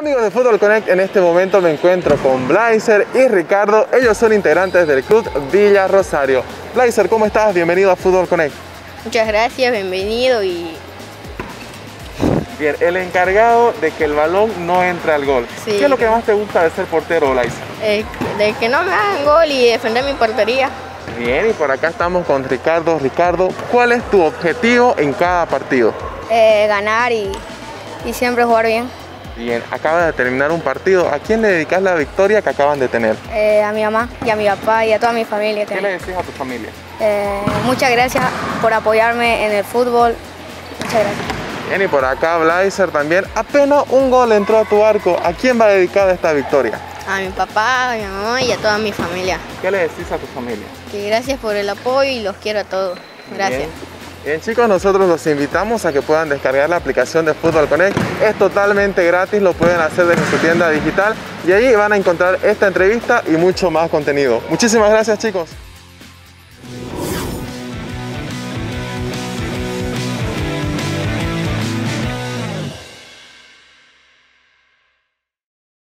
Amigos de Fútbol Connect, en este momento me encuentro con Blazer y Ricardo. Ellos son integrantes del club Villa Rosario. Blazer, ¿cómo estás? Bienvenido a Fútbol Connect. Muchas gracias, bienvenido y Bien, el encargado de que el balón no entre al gol. Sí. ¿Qué es lo que más te gusta de ser portero, Blazer? eh, de que no me hagan gol y defender mi portería. Bien, y por acá estamos con Ricardo. Ricardo, ¿cuál es tu objetivo en cada partido? Eh, ganar y, y siempre jugar bien. Bien, acaba de terminar un partido. ¿A quién le dedicas la victoria que acaban de tener? Eh, a mi mamá y a mi papá y a toda mi familia. ¿Qué le decís a tu familia? Eh, muchas gracias por apoyarme en el fútbol. Muchas gracias. Bien, y por acá Blazer también. Apenas un gol entró a tu arco. ¿A quién va dedicada esta victoria? A mi papá, a mi mamá y a toda mi familia. ¿Qué le decís a tu familia? Que gracias por el apoyo y los quiero a todos. Gracias. Bien. Bien chicos, nosotros los invitamos a que puedan descargar la aplicación de Fútbol Connect. Es totalmente gratis, lo pueden hacer desde su tienda digital y ahí van a encontrar esta entrevista y mucho más contenido. Muchísimas gracias chicos.